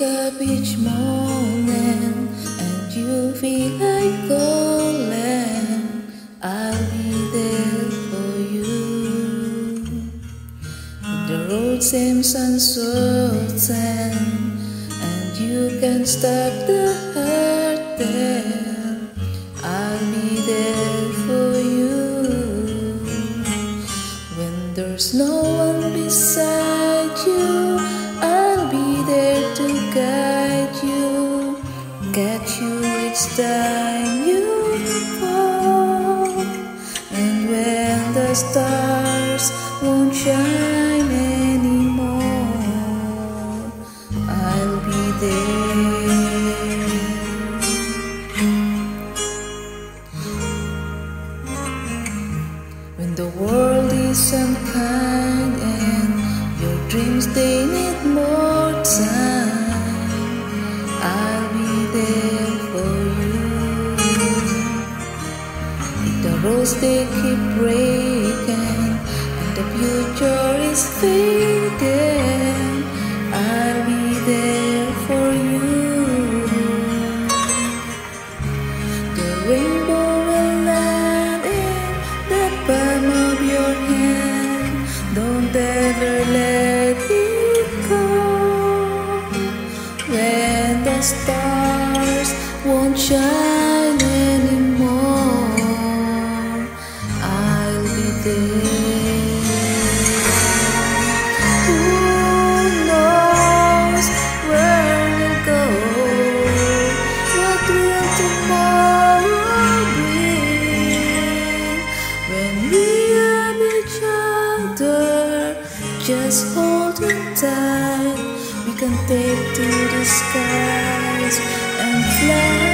each morning and you feel like calling, I'll be there for you. When the road seems uncertain and you can stop the heart, the stars won't shine anymore, I'll be there. When the world is unkind and your dreams they need more time, Roads they keep breaking and the future is fading, I'll be there for you. The rainbow will land in the palm of your hand. Don't ever let it go. When the stars won't shine just hold on tight. We can take to the skies and fly.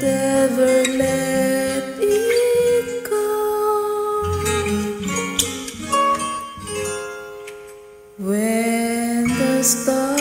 Don't ever let it go. When the stars